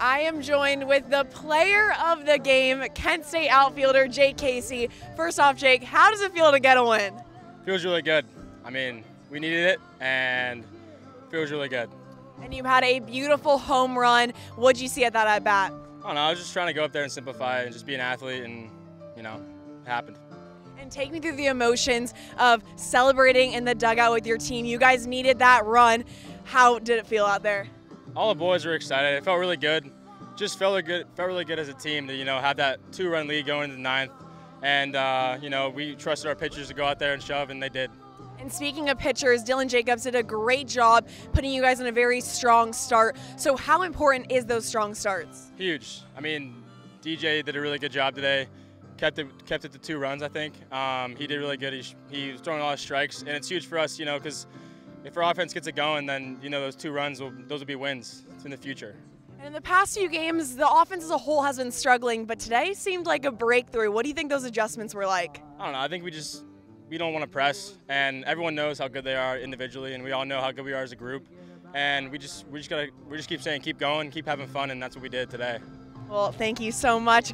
I am joined with the player of the game, Kent State outfielder Jake Casey. First off, Jake, how does it feel to get a win? Feels really good. I mean, we needed it and feels really good. And you had a beautiful home run. What'd you see at that at bat? I don't know. I was just trying to go up there and simplify and just be an athlete, and you know, it happened. And take me through the emotions of celebrating in the dugout with your team. You guys needed that run. How did it feel out there? All the boys were excited. It felt really good. Just felt really good. Felt really good as a team to you know have that two-run lead going into the ninth, and uh, you know we trusted our pitchers to go out there and shove, and they did. And speaking of pitchers, Dylan Jacobs did a great job putting you guys in a very strong start. So how important is those strong starts? Huge. I mean, DJ did a really good job today. Kept it kept it to two runs, I think. Um, he did really good. He, he was throwing a lot of strikes, and it's huge for us, you know, because if our offense gets it going, then you know those two runs will those will be wins in the future. And in the past few games, the offense as a whole has been struggling, but today seemed like a breakthrough. What do you think those adjustments were like? I don't know. I think we just we don't want to press, and everyone knows how good they are individually, and we all know how good we are as a group. And we just we just gotta we just keep saying keep going, keep having fun, and that's what we did today. Well, thank you so much.